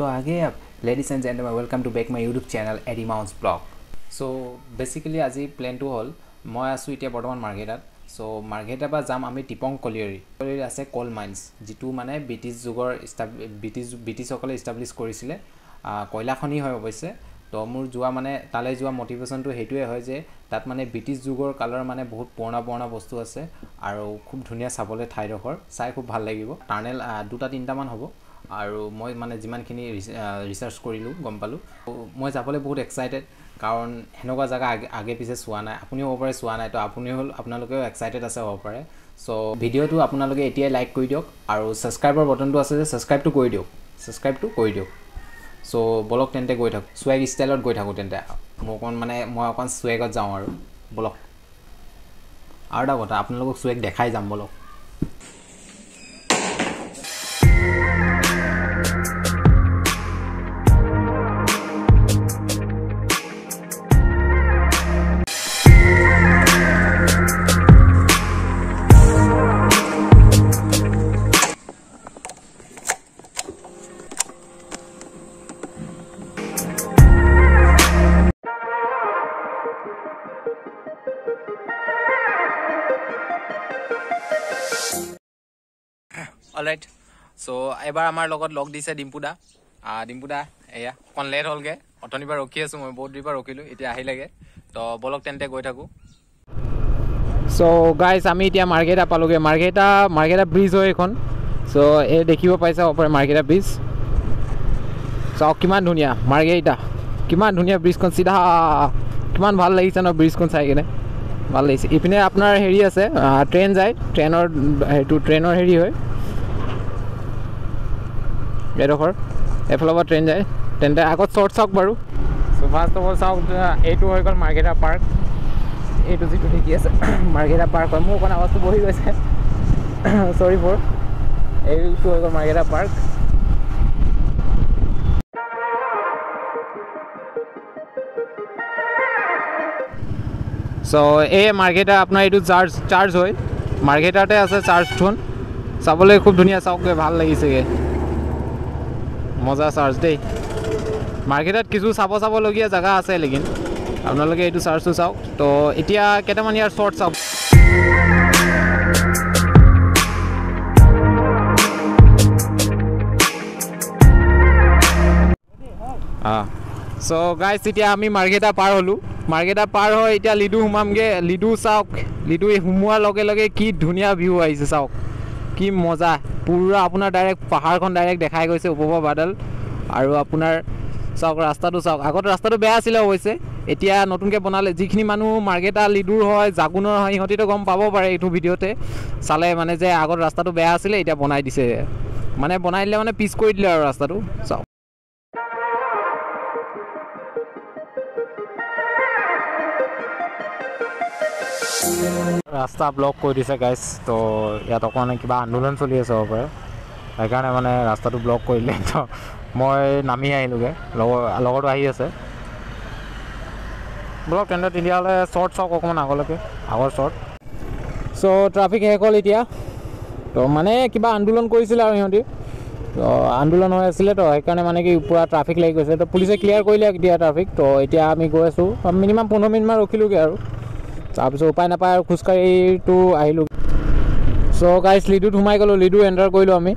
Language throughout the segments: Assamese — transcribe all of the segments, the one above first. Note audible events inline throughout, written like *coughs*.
तो आगे अब ladies and gentlemen welcome to back my YouTube channel AD মাউন্স blog so basically আজি প্লেনটো হ'ল মই আছোঁ এতিয়া বৰ্তমান মাৰ্ঘেটাত চ' মাৰ্ঘেটাৰ পৰা যাম আমি টিপং কলিয়ৰী কলিয়ৰী আছে কল মাইন্স যিটো মানে ব্ৰিটিছ যুগৰ ইষ্টাব ব্ৰিটিছ ব্ৰিটিছসকলে ইষ্টাব্লিছ কৰিছিলে কয়লা খনি হয় অৱশ্যে তো মোৰ যোৱা মানে তালৈ যোৱা মটিভেশ্যনটো সেইটোৱে হয় যে তাত মানে ব্ৰিটিছ যুগৰ কালৰ মানে বহুত পুৰণা পুৰণা বস্তু আছে আৰু খুব ধুনীয়া চাবলৈ ঠাইডোখৰ চাই খুব ভাল লাগিব টাৰ্নেল দুটা তিনিটামান হ'ব আৰু মই মানে যিমানখিনি ৰিচাৰ্চ কৰিলোঁ গম পালোঁ মই যাবলৈ বহুত এক্সাইটেড কাৰণ সেনেকুৱা জেগা আগে আগে পিছে চোৱা নাই। আপুনিও হ'ব পাৰে চোৱা নাই। তো আপুনি হ'ল আপোনালোকেও এক্সাইটেড আছে হ'ব পাৰে। চ' ভিডিঅ'টো আপোনালোকে এতিয়াই লাইক কৰি দিয়ক আৰু ছাবস্ক্ৰাইবৰ বটনটো আছে যে ছাবস্ক্ৰাইবটো কৰি দিয়ক। ছাবস্ক্ৰাইবটো কৰি দিয়ক। চ' বলক তেন্তে গৈ থাকোঁ। চুৱেগ ষ্টাইলত গৈ থাকোঁ তেন্তে। মোৰ অকণ মানে মই অকণ চুৱেগত যাওঁ আৰু। বলক আৰু এটা কথা আপোনালোকক চুৱেগ দেখাই যাম বলক অলৰাইট চ' এবাৰ আমাৰ লগত লগ দিছে ডিম্পুদা। ডিম্পুদা এয়া অকণ লেট হ'লগৈ। অথনিৰ পৰা ৰখি আছোঁ মই বহুত দেৰিৰ পৰা ৰখিলোঁ এতিয়া আহিলেগৈ। তো বলক তেন্তে গৈ থাকোঁ। চ' গাইজ আমি এতিয়া মাৰ্কেটা পালোগৈ। মাৰ্কেটা মাৰ্কেটা ব্ৰিজ হয় এইখন। চ' এই দেখিব পাইছে পাৰে মাৰ্কেটা ব্ৰিজ চাওক কিমান ধুনীয়া মাৰ্কেটা কিমান ধুনীয়া ব্ৰিজখন চিধা। কিমান ভাল লাগিছে ন ব্ৰিজখন চাই কিনে। ভাল লাগিছে। ইপিনে আপোনাৰ হেৰি আছে ট্ৰেইন যায়। ট্ৰেইনৰ সেইটো ট্ৰেইনৰ হেৰি হয়। এইডোখৰ। এইফালৰ পৰা ট্ৰেইন যায়। তেন্তে আগত শ্বৰ্ট চাওক বাৰু। চ' ফাৰ্ষ্ট অফ অল চাওক এইটো হৈ গ'ল মাৰ্কেটা পাৰ্ক। এইটো যিটো দেখি আছে *clears throat* মাৰ্কেটা পাৰ্ক হয়। মোৰ অকণ আৱাজটো বহি গৈছে। *clears throat* চৰি ফৰ এইটো হৈ গ'ল মাৰ্কেটা পাৰ্ক। চ' এই মাৰ্কেটা আপোনাৰ এইটো চাৰ্জ চাৰ্জ হয়। মাৰ্কেটাতে আছে চাৰ্জখন চাবলৈ খুব ধুনীয়া চাওকগৈ ভাল লাগিছেগৈ। মজা চাৰ্জ দেই। মাৰ্কেটত কিছু চাব চাবলগীয়া জেগা আছে লেকিন। আপোনালোকে এইটো চাৰ্জটো চাওক। তো এতিয়া কেইটামান ইয়াৰ শ্বৰ্ট চাওক অঁ চ' গাইজ এতিয়া আমি মাৰ্কেটা পাৰ হ'লোঁ। মাৰ্কেটা পাৰ হৈ এতিয়া লিডু সোমামগৈ। লিডু চাওক লিডু সোমোৱাৰ লগে লগে কি ধুনীয়া ভিউ আহিছে চাওক। কি মজা। পূৰা আপোনাৰ ডাইৰেক্ট পাহাৰখন ডাইৰেক্ট দেখাই গৈছে ওপৰৰ বাদল। আৰু আপোনাৰ চাওক ৰাস্তাটো চাওক। আগত ৰাস্তাটো বেয়া আছিলে অৱশ্যে। এতিয়া নতুনকৈ বনালে যিখিনি মানুহ মাৰ্কেটা লিডুৰ হয় জাগুনৰ হয় সিহঁতিতো গম পাব পাৰে এইটো ভিডিঅ'তে। চালে মানে যে আগত ৰাস্তাটো বেয়া আছিলে এতিয়া বনাই দিছে। মানে বনাই দিলে মানে পিচ কৰি দিলে আৰু ৰাস্তাটো। চাওক। ৰাস্তা ব্লক কৰি দিছে গাইজ তো ইয়াত অকণমান কিবা আন্দোলন চলি আছে হ'ব পাৰে সেইকাৰণে মানে ৰাস্তাটো ব্লক কৰিলে। *laughs* তো মই নামি আহিলোঁগৈ। লগৰ লগৰটো আহি আছে। ব্লক তেন্তে তেতিয়াহ'লে শ্বৰ্ট চাওক অকণমান আগলৈকে। আগৰ শ্বৰ্ট চ' ট্ৰাফিক শেষ হ'ল এতিয়া। তো মানে কিবা আন্দোলন কৰিছিলে আৰু সিহঁতি। তো আন্দোলন হৈ আছিলে তো। সেইকাৰণে মানে কি পূৰা ট্ৰাফিক লাগি গৈছে। তো পুলিচে ক্লিয়াৰ কৰিলে এতিয়া ট্ৰাফিক তো এতিয়া আমি গৈ আছোঁ। মিনিমাম পোন্ধৰ মিনিটমান ৰখিলোগৈ আৰু। তাৰপিছত উপায় নাপায় আৰু খোজকাঢ়িটো আহিলোঁ। চ' গাইজ লিডুত সোমাই গ'লোঁ লিডু এণ্টাৰ কৰিলোঁ আমি।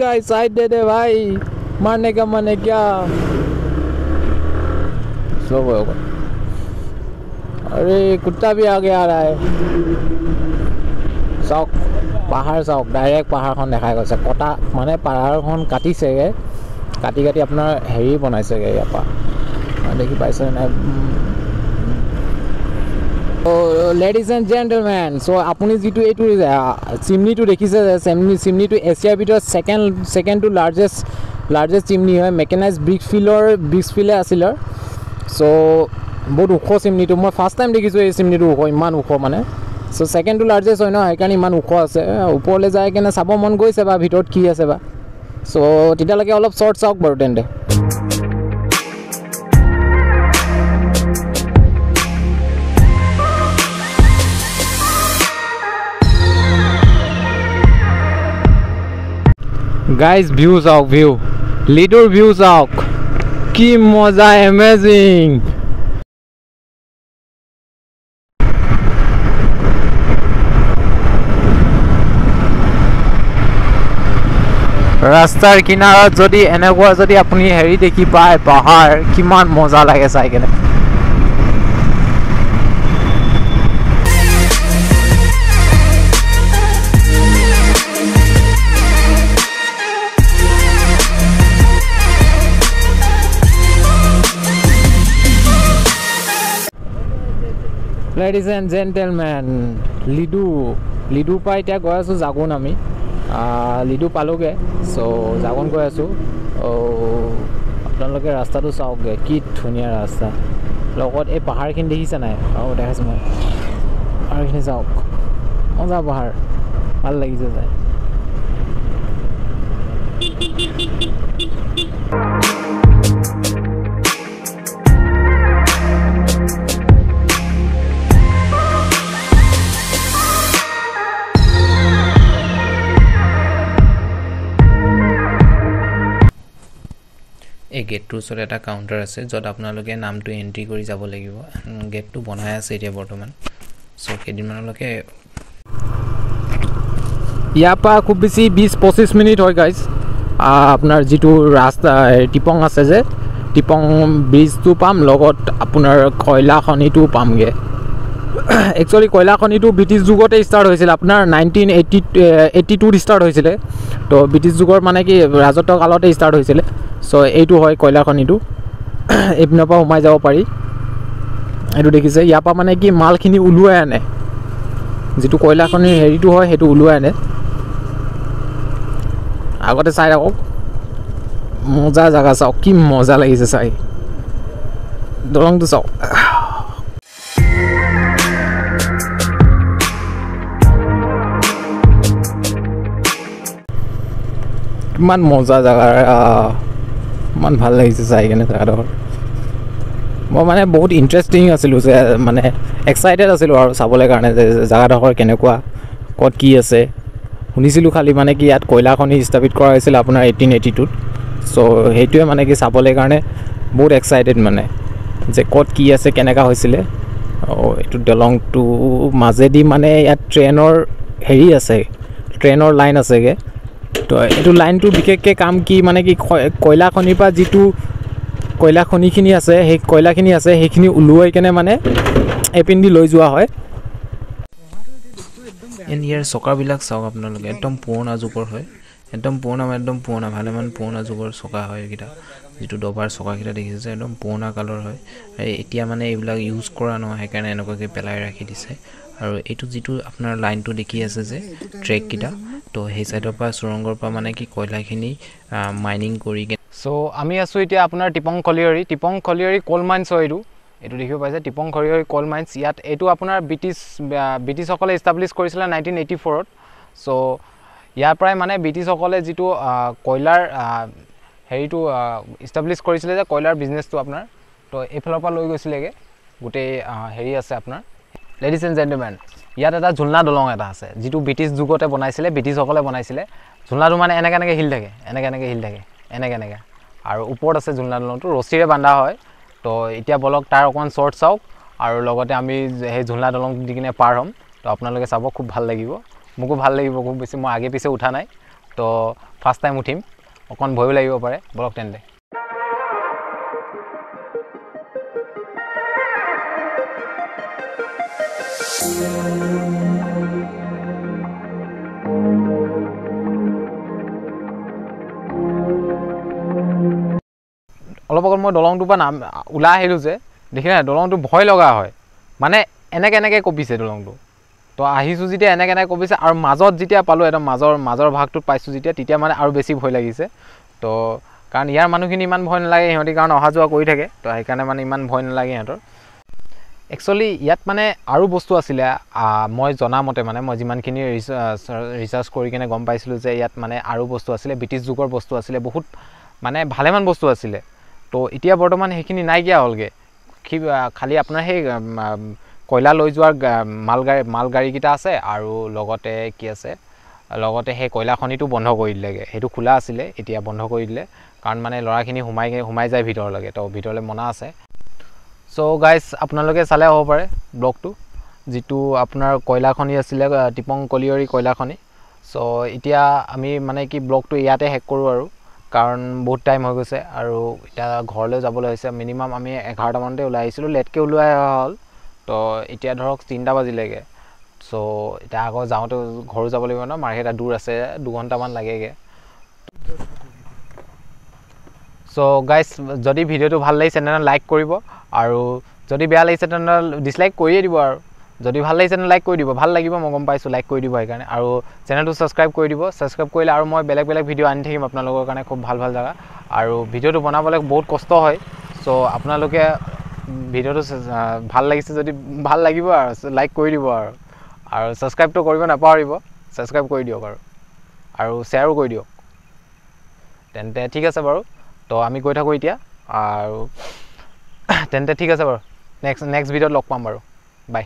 গাই চাইড দে দে ভাই। মাৰনে কা মানে কিয়া হৈ গ'ল। আৰে কুত্তা বি আগে আ ৰা চাওক পাহাৰ চাওক ডাইৰেক্ট পাহাৰখন দেখাই গৈছে। কটা মানে পাহাৰখন কাটিছেগৈ। কাটি কাটি আপোনাৰ হেৰি বনাইছেগৈ ইয়াৰ পৰা। দেখি পাইছে নাই? লেডিজ এণ্ড জেণ্টেলমেন চ' আপুনি যিটো এইটো চিমনিটো দেখিছে চিমনিটো এছিয়াৰ ভিতৰত second second to largest largest chimney হয় মেকেনাইজ ব্ৰিক ফিলৰ ব্ৰিক ফিলে আছিলে চ' বহুত ওখ চিমনিটো মই ফাৰ্ষ্ট টাইম দেখিছোঁ এই চিমনিটো ওখ ইমান ওখ মানে। চ' ছেকেণ্ড টু লাৰ্জেষ্ট হয় ন সেইকাৰণে ইমান ওখ আছে। ওপৰলৈ যাই কেনে চাব মন গৈছে বা ভিতৰত কি আছে বা। চ' তেতিয়ালৈকে অলপ শ্বৰ্ট চাওক বাৰু তেন্তে। গাইজ ভিউ চাওক ভিউ লিডুৰ ভিউ চাওক কি মজা এমেজিং ৰাস্তাৰ কিনাৰত যদি এনেকুৱা যদি আপুনি হেৰি দেখি পায় পাহাৰ কিমান মজা লাগে চাই কেনে লেডিজ এণ্ড জেণ্টেলমেন লিডু লিডুৰ পৰা এতিয়া গৈ আছোঁ জাগোন আমি। লিডু পালোগৈ চ' জাগোন গৈ আছোঁ। আপোনালোকে ৰাস্তাটো চাওকগৈ কি ধুনীয়া ৰাস্তা। লগত এই পাহাৰখিনি দেখিছে নাই? অঁ দেখাইছোঁ মই। পাহাৰখিনি চাওক মজা পাহাৰ ভাল লাগিছে চাই। গেটটোৰ ওচৰত এটা কাউণ্টাৰ আছে য'ত আপোনালোকে নামটো এণ্ট্ৰি কৰি যাব লাগিব। গেটটো বনাই আছে এতিয়া বৰ্তমান। চ' কেইদিনমানলৈকে ইয়াৰ পৰা খুব বেছি বিছ পঁচিছ মিনিট হয় গাইজ আপোনাৰ যিটো ৰাস্তা টিপং আছে যে টিপং ব্ৰিজটো পাম লগত আপোনাৰ কয়লা খনিটো পামগৈ। *coughs* একচুৱেলি কয়লা খনিটো ব্ৰিটিছ যুগতে ষ্টাৰ্ট হৈছিলে। আপোনাৰ নাইনটিন এইটি এইটি টুত ষ্টাৰ্ট হৈছিলে। তো ব্ৰিটিছ যুগৰ মানে কি ৰাজত্ব কালতে ষ্টাৰ্ট হৈছিলে। চ' এইটো হয় কয়লা খনিটো। *coughs* এইপিনৰ পৰা সোমাই যাব পাৰি। এইটো দেখিছে। ইয়াৰ পৰা মানে কি মালখিনি ওলোৱাই আনে। যিটো কয়লা খনিৰ হেৰিটো হয় সেইটো ওলোৱাই আনে। আগতে চাই থাকক। মজা জেগা চাওক। কি মজা লাগিছে চাই। দলংটো চাওক। কিমান মজা জেগা ইমান ভাল লাগিছে চাই কেনে জেগাডোখৰ। মই মানে বহুত ইণ্টাৰেষ্টিং আছিলোঁ যে মানে এক্সাইটেড আছিলোঁ আৰু চাবলৈ কাৰণে যে জেগাডোখৰ কেনেকুৱা ক'ত কি আছে। শুনিছিলোঁ খালি মানে কি ইয়াত কয়লা খনি স্থাপিত কৰা হৈছিল আপোনাৰ এইটিন এইটি টুত চ' সেইটোৱে মানে কি চাবলৈ কাৰণে বহুত এক্সাইটেড মানে যে ক'ত কি আছে কেনেকুৱা হৈছিলে। অঁ এইটো দলংটো মাজেদি মানে ইয়াত ট্ৰেইনৰ হেৰি আছে ট্ৰেইনৰ লাইন আছেগৈ। তো এইটো লাইনটো বিশেষকৈ কাম কি মানে কি কয়লা খনিৰ পৰা যিটো কয়লা খনিখিনি আছে সেই কয়লাখিনি আছে সেইখিনি ওলোৱাই কেনে মানে এপিনেদি লৈ যোৱা হয়। এণ্ড ইয়াৰ চকাবিলাক চাওক আপোনালোকে একদম পুৰণা যুগৰ হয়। একদম পুৰণা মানে একদম পুৰণা ভালেমান পুৰণা যুগৰ চকা হয় এইকেইটা। যিটো ডবাৰ চকাকেইটা দেখিছে একদম পুৰণা কালৰ হয়। এতিয়া মানে এইবিলাক ইউজ কৰা নহয় সেইকাৰণে এনেকুৱাকৈ পেলাই ৰাখি দিছে। আৰু এইটো যিটো আপোনাৰ লাইনটো দেখি আছে যে ট্ৰেককেইটা তো সেই ছাইডৰ পৰা চুৰংগৰ পৰা মানে কি কয়লাখিনি মাইনিং কৰি চ' আমি আছোঁ এতিয়া আপোনাৰ টিপং খলিয়ৰী। টিপং খলিয়ৰী কল মাইনছ হয় এইটো। এইটো দেখিব পাইছে টিপং খলিয়ৰী কল মাইনছ ইয়াত এইটো আপোনাৰ ব্ৰিটিছ ব্ৰিটিছসকলে ইষ্টাব্লিছ কৰিছিলে নাইনটিন এইটি ফ'ৰত চ' ইয়াৰ পৰাই মানে ব্ৰিটিছসকলে যিটো কয়লাৰ হেৰিটো ইষ্টাব্লিছ কৰিছিলে যে কয়লাৰ বিজনেছটো আপোনাৰ। তো এইফালৰ পৰা লৈ গৈছিলেগৈ। গোটেই হেৰি আছে আপোনাৰ। লেডিজ এণ্ড জেণ্টেলমেন ইয়াত এটা ঝুলনা দলং এটা আছে যিটো ব্ৰিটিছ যুগতে বনাইছিলে ব্ৰিটিছসকলে বনাইছিলে। ঝুলনাটো মানে এনেকৈ এনেকৈ হিল থাকে এনেকৈ এনেকৈ হিল থাকে এনেকৈ এনেকৈ। আৰু ওপৰত আছে ঝুলনা দলংটো ৰছীৰে বান্ধা হয়। তো এতিয়া বলক তাৰ অকণমান শ্বৰ্ট চাওক আৰু লগতে আমি সেই ঝুলনা দলং দি কিনে পাৰ হ'ম। তো আপোনালোকে চাব খুব ভাল লাগিব। মোকো ভাল লাগিব খুব বেছি মই আগে পিছে উঠা নাই। তো ফাৰ্ষ্ট টাইম উঠিম অকণমান ভয়ো লাগিব পাৰে। বলক তেন্তে। অলপ আগত মই দলংটোৰ পৰা নাম ওলাই আহিলোঁ যে দেখি নাই দলংটো ভয় লগা হয়। মানে এনেকৈ এনেকৈ কঁপিছে দলংটো। তো আহিছোঁ যেতিয়া এনেকৈ এনেকৈ কঁপিছে আৰু মাজত যেতিয়া পালোঁ একদম মাজৰ মাজৰ ভাগটোত পাইছোঁ যেতিয়া তেতিয়া মানে আৰু বেছি ভয় লাগিছে। তো কাৰণ ইয়াৰ মানুহখিনি ইমান ভয় নালাগে সিহঁতি কাৰণ অহা যোৱা কৰি থাকে তো সেইকাৰণে মানে ইমান ভয় নালাগে সিহঁতৰ। একচুৱেলি ইয়াত মানে আৰু বস্তু আছিলে মই জনামতে মানে মই যিমানখিনি ৰিচাৰ্চ কৰি কিনে গম পাইছিলোঁ যে ইয়াত মানে আৰু বস্তু আছিলে ব্ৰিটিছ যুগৰ বস্তু আছিলে বহুত মানে ভালেমান বস্তু আছিলে। তো এতিয়া বৰ্তমান সেইখিনি নাইকিয়া হ'লগৈ। খালি আপোনাৰ সেই কয়লা লৈ যোৱাৰ মালগাড়ী মালগাড়ীকেইটা আছে আৰু লগতে কি আছে লগতে সেই কয়লা খনিটো বন্ধ কৰি দিলেগৈ। সেইটো খোলা আছিলে এতিয়া বন্ধ কৰি দিলে। কাৰণ মানে ল'ৰাখিনি সোমাই সোমাই যায় ভিতৰলৈকে। তো ভিতৰলৈ মনা আছে। চ' গাইজ আপোনালোকে চালে হ'ব পাৰে ব্লগটো যিটো আপোনাৰ কয়লা খনি আছিলে টিপং কলিয়ৰী কয়লা খনি চ' এতিয়া আমি মানে কি ব্লগটো ইয়াতে শেষ কৰোঁ আৰু কাৰণ বহুত টাইম হৈ গৈছে আৰু এতিয়া ঘৰলৈ যাবলৈ হৈছে। মিনিমাম আমি এঘাৰটামানতে ওলাই আহিছিলোঁ লেটকৈ ওলাই অহা হ'ল। তো এতিয়া ধৰক তিনিটা বাজিলেগৈ। চ' এতিয়া আকৌ যাওঁতে ঘৰো যাব লাগিব ন মাৰ্কেট দূৰ আছে দুঘণ্টামান লাগেগৈ। চ' গাইজ যদি ভিডিঅ'টো ভাল লাগিছে তেনেহ'লে লাইক কৰিব। আৰু যদি বেয়া লাগিছে তেনেহ'লে ডিছলাইক কৰিয়ে দিব আৰু। যদি ভাল লাগিছে তেনে লাইক কৰি দিব। ভাল লাগিব মই গম পাইছোঁ লাইক কৰি দিব সেইকাৰণে। আৰু চেনেলটো ছাবস্ক্ৰাইব কৰি দিব। ছাবস্ক্ৰাইব কৰিলে আৰু মই বেলেগ বেলেগ ভিডিঅ' আনি থাকিম আপোনালোকৰ কাৰণে খুব ভাল ভাল জেগা। আৰু ভিডিঅ'টো বনাবলৈ বহুত কষ্ট হয়। চ' আপোনালোকে ভিডিঅ'টো ভাল লাগিছে যদি ভাল লাগিব আৰু লাইক কৰি দিব আৰু। আৰু ছাবস্ক্ৰাইবটো কৰিব নাপাহৰিব। ছাবস্ক্ৰাইব কৰি দিয়ক আৰু। আৰু শ্বেয়াৰো কৰি দিয়ক। তেন্তে ঠিক আছে বাৰু। তো আমি গৈ থাকোঁ এতিয়া। আৰু তেন্তে ঠিক আছে বাৰু। নেক্সট নেক্সট ভিডিঅ'ত লগ পাম বাৰু। বাই